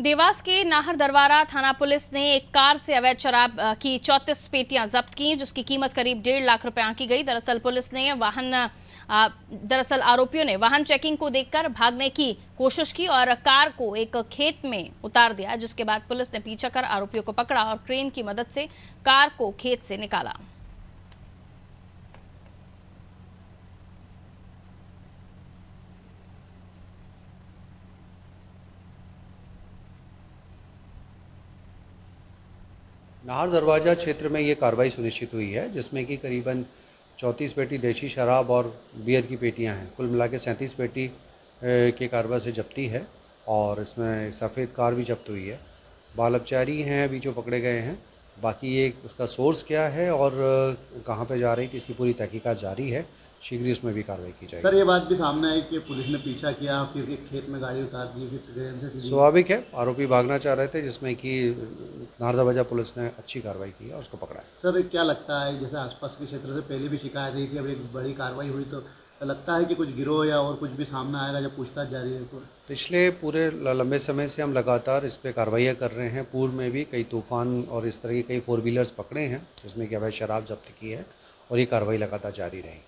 देवास के नाहर दरबारा थाना पुलिस ने एक कार से अवैध शराब की चौतीस पेटियाँ जब्त की, जिसकी कीमत करीब डेढ़ लाख रुपए आंकी गई। दरअसल पुलिस ने वाहन दरअसल आरोपियों ने वाहन चेकिंग को देखकर भागने की कोशिश की और कार को एक खेत में उतार दिया, जिसके बाद पुलिस ने पीछा कर आरोपियों को पकड़ा और क्रेन की मदद से कार को खेत से निकाला। नाहर दरवाज़ा क्षेत्र में ये कार्रवाई सुनिश्चित हुई है, जिसमें कि करीबन चौंतीस पेटी देशी शराब और बियर की पेटियाँ हैं। कुल मिला के सैंतीस पेटी के कारोबार से जब्ती है और इसमें सफ़ेद कार भी जब्त हुई है। बाल अपचारी हैं अभी जो पकड़े गए हैं बाकी ये उसका सोर्स क्या है और कहाँ पे जा रही थी इसकी पूरी तहकीकत जारी है शीघ्र ही उसमें भी कार्रवाई की जाएगी। सर ये बात भी सामने आई कि पुलिस ने पीछा किया फिर एक खेत में गाड़ी उतार दी फिर ट्रेन से स्वाभाविक है आरोपी भागना चाह रहे थे जिसमें कि नारदाबाजा पुलिस ने अच्छी कार्रवाई की और उसको पकड़ा है। सर क्या लगता है जैसे आसपास के क्षेत्र से पहले भी शिकायत आई थी अब एक बड़ी कार्रवाई हुई तो लगता है कि कुछ गिरोह या और कुछ भी सामना आएगा जब पूछताछ जारी है तो। पिछले पूरे लंबे समय से हम लगातार इस पर कार्रवाइयाँ कर रहे हैं। पूर्व में भी कई तूफ़ान और इस तरह के कई फोर व्हीलर्स पकड़े हैं, जिसमें कि अवैध शराब जब्त की है और ये कार्रवाई लगातार जारी रहेगी।